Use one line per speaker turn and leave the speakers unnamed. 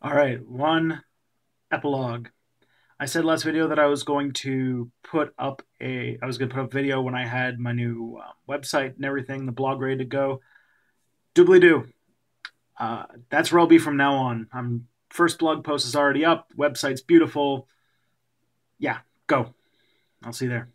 All right, one epilogue. I said last video that I was going to put up a I was going to put up a video when I had my new uh, website and everything, the blog ready to go. Doobly doo. Uh, that's where I'll be from now on. I'm first blog post is already up. Website's beautiful. Yeah, go. I'll see you there.